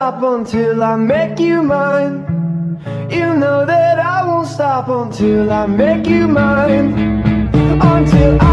Up until I make you mine. You know that I won't stop until I make you mine. Until I